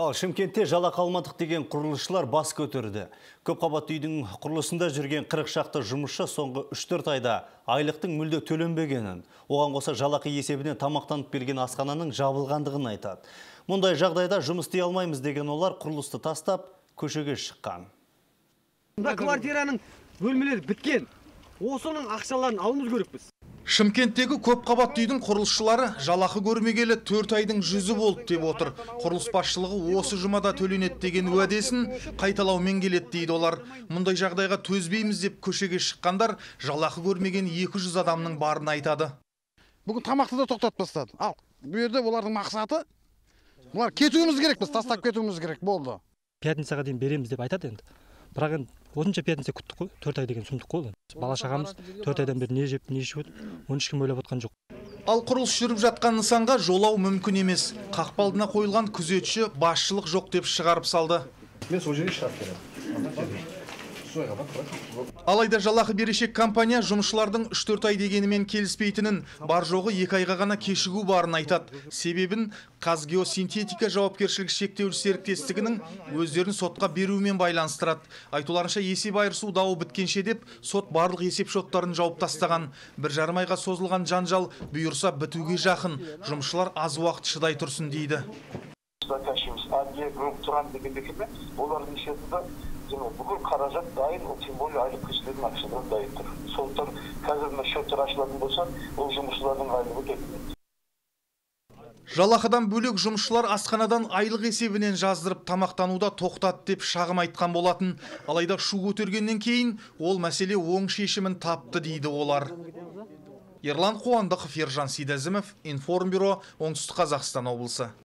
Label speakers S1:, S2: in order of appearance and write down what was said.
S1: Ал Шымкентте жалақы алмадық деген құрылысшылар бас көтерді. Көпқабатты үйдің құрылысында жүрген 40 шақты жұмысшы соңғы 3-4 айда айлықтың мүлде төленбегенін, оған қоса жалақы есебінен тамақтанып берген асхананың жабылғандығын айтады. Мұндай жағдайда жұмыс істей алмаймыз деген олар құрылысты тастап көшеге шыққан.
S2: квартираның бөлмелері біткен осының ақшаларын алуымыз керек біз
S3: Шымкенттегі көпқабатты үйдің құрылысшылары жалақы көрмегелі төрт айдың жүзі болды деп отыр. Құрылыс басшылығы осы жұмада төленеді деген уәдесін қайталаумен келеді дейді олар. Мұндай жағдайға төзбейміз деп көшеге шыққандар жалақы көрмеген 200 адамның барын айтады.
S4: бүгін тамақты да тоқтатып тастады ал бұл жерде олардың мақсаты бұлар кетуіміз керек біз тастап кетуіміз керек болды
S5: пятницаға дейін береміз деп айтады енді бірақ енді осынша пятница күттік қой төрт ай деген сұмдық қой ол енді бала шағамыз төрт айдан бері не жеп не ішіп отыр оны ешкім ойлап отқан жоқ
S3: Ал құрылыс жүріп жатқан нысанға жолау мүмкін емес. Қақпалдына қойылған күзетші басшылық жоқ деп шығарып салды. Алайда жалақы берешек компания жұмысшылардың 3-4 ай дегенімен келіспейтінін, бар жоғы екі айға ғана кешігу барын айтады. Себебін Қазгеосинтетика жауапкершілігі шектеулі серіктестігінің өздерін сотқа беруімен байланыстырады. Айтуларынша есеп айырысу дауы біткенше деп сот барлық есеп шоттарын жауып тастаған. Бір жарым айға созылған жанжал бұйырса бітуге жақын. Жұмысшылар аз уақыт шыдай тұрсын дейді.
S6: олардың жаңа бүкіл қаражат дайын ол тем более айлық кешілетін ақшалар дайын тұр сондықтан қазір мына счеттар ашылатын болса ол жұмысшылардың айлығы кетпейді
S3: Жалақыдан бөлек жұмысшылар асханадан айлық есебінен жаздырып тамақтануда тоқтат деп шағым айтқан болатын. Алайда шу көтергеннен кейін ол мәселе оң шешімін тапты дейді олар. Ерлан Қуандықов, Ержан Сейдәзімов, Информбюро, Оңтүстік Қазақстан облысы.